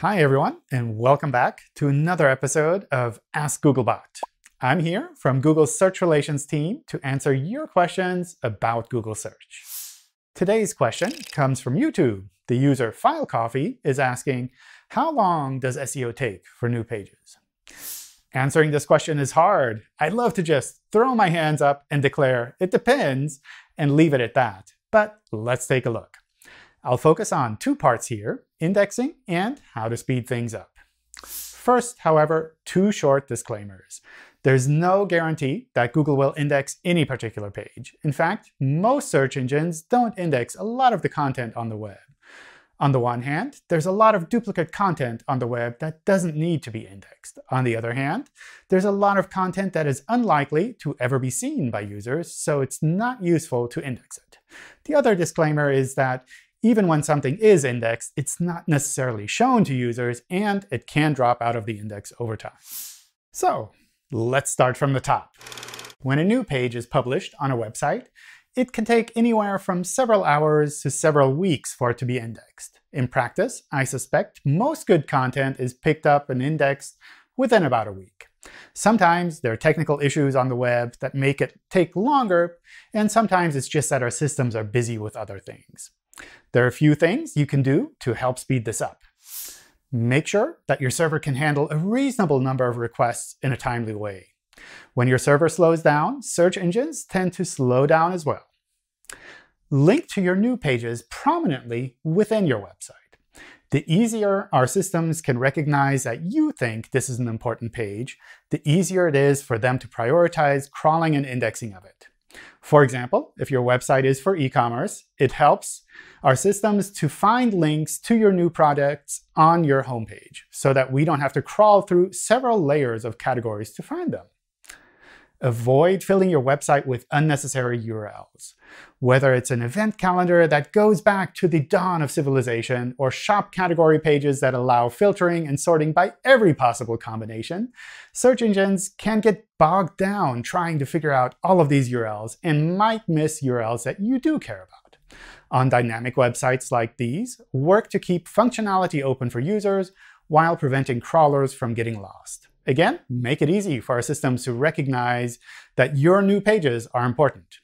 Hi, everyone, and welcome back to another episode of Ask Googlebot. I'm here from Google's Search Relations team to answer your questions about Google Search. Today's question comes from YouTube. The user FileCoffee is asking, how long does SEO take for new pages? Answering this question is hard. I'd love to just throw my hands up and declare, it depends, and leave it at that. But let's take a look. I'll focus on two parts here, indexing and how to speed things up. First, however, two short disclaimers. There's no guarantee that Google will index any particular page. In fact, most search engines don't index a lot of the content on the web. On the one hand, there's a lot of duplicate content on the web that doesn't need to be indexed. On the other hand, there's a lot of content that is unlikely to ever be seen by users, so it's not useful to index it. The other disclaimer is that even when something is indexed, it's not necessarily shown to users, and it can drop out of the index over time. So let's start from the top. When a new page is published on a website, it can take anywhere from several hours to several weeks for it to be indexed. In practice, I suspect most good content is picked up and indexed within about a week. Sometimes there are technical issues on the web that make it take longer, and sometimes it's just that our systems are busy with other things. There are a few things you can do to help speed this up. Make sure that your server can handle a reasonable number of requests in a timely way. When your server slows down, search engines tend to slow down as well. Link to your new pages prominently within your website. The easier our systems can recognize that you think this is an important page, the easier it is for them to prioritize crawling and indexing of it. For example, if your website is for e-commerce, it helps our systems to find links to your new products on your homepage so that we don't have to crawl through several layers of categories to find them. Avoid filling your website with unnecessary URLs. Whether it's an event calendar that goes back to the dawn of civilization, or shop category pages that allow filtering and sorting by every possible combination, search engines can get bogged down trying to figure out all of these URLs and might miss URLs that you do care about. On dynamic websites like these, work to keep functionality open for users while preventing crawlers from getting lost. Again, make it easy for our systems to recognize that your new pages are important.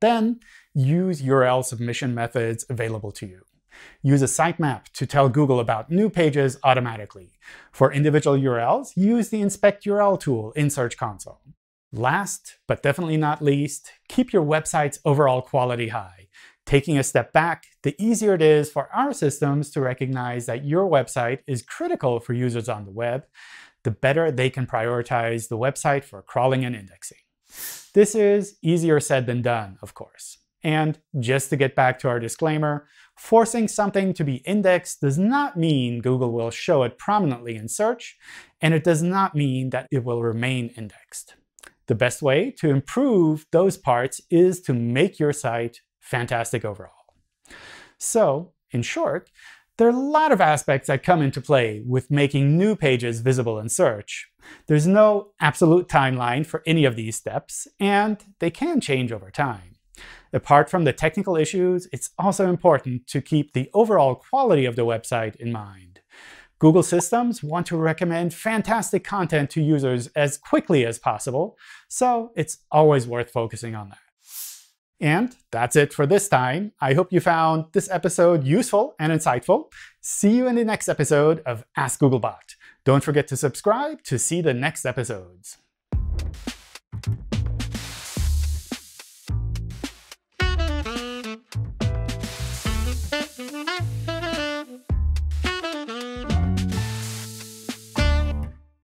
Then use URL submission methods available to you. Use a sitemap to tell Google about new pages automatically. For individual URLs, use the Inspect URL tool in Search Console. Last, but definitely not least, keep your website's overall quality high. Taking a step back, the easier it is for our systems to recognize that your website is critical for users on the web, the better they can prioritize the website for crawling and indexing. This is easier said than done, of course. And just to get back to our disclaimer, forcing something to be indexed does not mean Google will show it prominently in search, and it does not mean that it will remain indexed. The best way to improve those parts is to make your site fantastic overall. So, in short, there are a lot of aspects that come into play with making new pages visible in search. There's no absolute timeline for any of these steps, and they can change over time. Apart from the technical issues, it's also important to keep the overall quality of the website in mind. Google systems want to recommend fantastic content to users as quickly as possible, so it's always worth focusing on that. And that's it for this time. I hope you found this episode useful and insightful. See you in the next episode of Ask Googlebot. Don't forget to subscribe to see the next episodes.